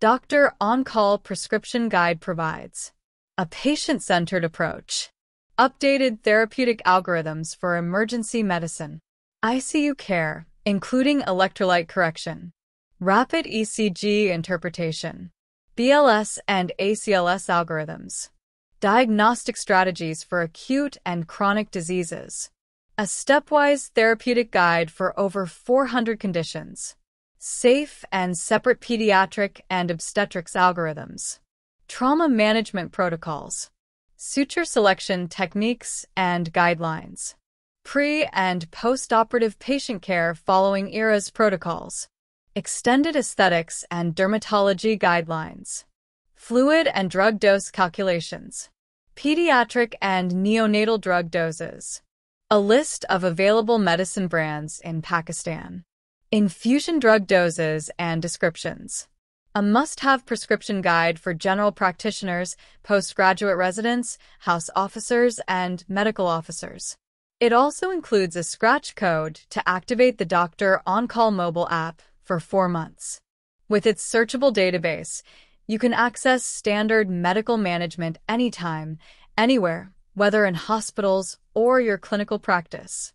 Doctor On-Call Prescription Guide provides. A patient-centered approach, updated therapeutic algorithms for emergency medicine, ICU care, including electrolyte correction, rapid ECG interpretation, BLS and ACLS algorithms, diagnostic strategies for acute and chronic diseases, a stepwise therapeutic guide for over 400 conditions, safe and separate pediatric and obstetrics algorithms, trauma management protocols, suture selection techniques and guidelines, pre- and post-operative patient care following ERAS protocols, extended aesthetics and dermatology guidelines, fluid and drug dose calculations, pediatric and neonatal drug doses, a list of available medicine brands in Pakistan, infusion drug doses and descriptions, a must-have prescription guide for general practitioners, postgraduate residents, house officers, and medical officers. It also includes a scratch code to activate the Doctor On-Call mobile app for four months. With its searchable database, you can access standard medical management anytime, anywhere, whether in hospitals or your clinical practice.